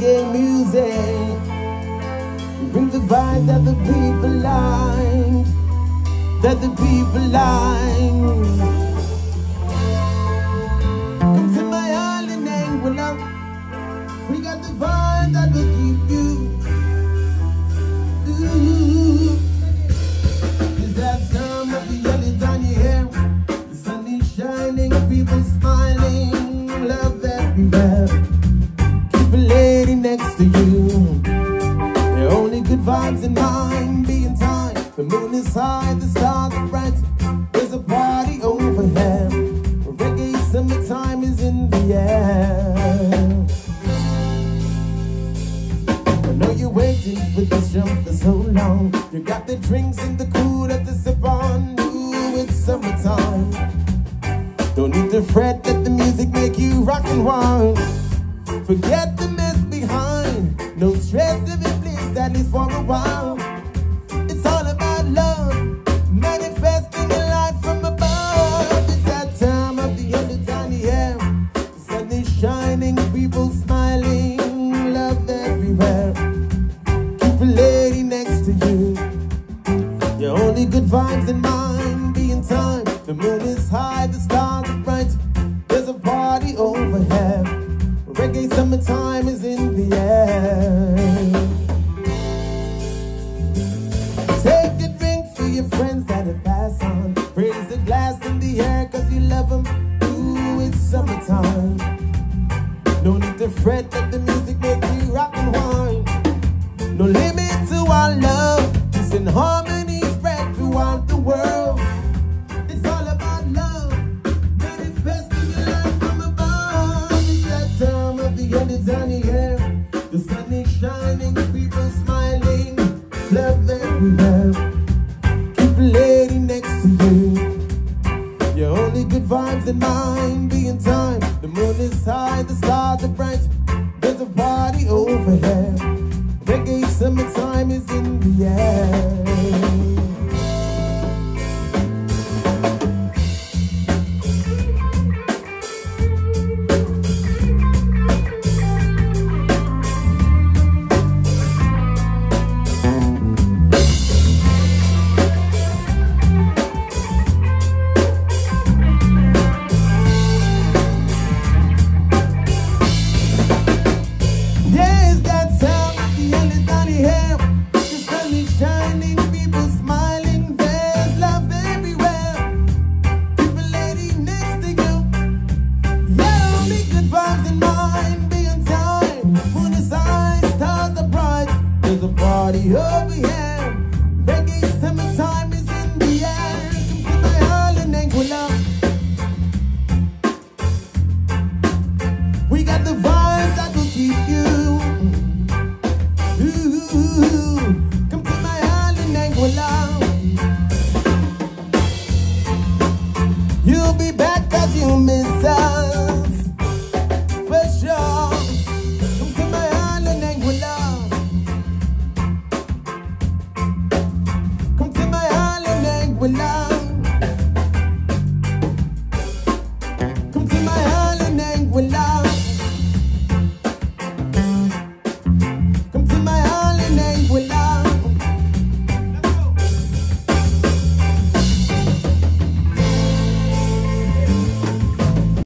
reggae music. Bring the vibe that the people like, that the people like. Come to my island and. We got the vibe that the to you. The only good vibes in mind being time. The moon is high, the stars are bright. There's a party over here. Reggae summertime is in the air. I know you're waiting for this jump for so long. You got the drinks in the cooler to sip on. Ooh, it's summertime. Don't need to fret, let the music make you rock and roll. Forget the. No stress to be pleased, at least for a while. It's all about love, manifesting a light from above. It's that time of the end of. The sun is shining, people smiling, love everywhere. Keep a lady next to you. Your only good vibes in mind the air cause you love them. Ooh, it's summertime. No need to fret, let the music make you rock and whine. No limit to our love. It's in harmony spread throughout the world. It's all about love. Manifesting your life from above. It's that time of the end, it's on the air. The sun is shining, people smiling. Only good vibes in mind, be in time. The moon is high, the stars are bright. There's a party over overhead. the sun is shining, people smiling, there's love everywhere. People next to you, yeah, in mind, be on time, there's a party over here.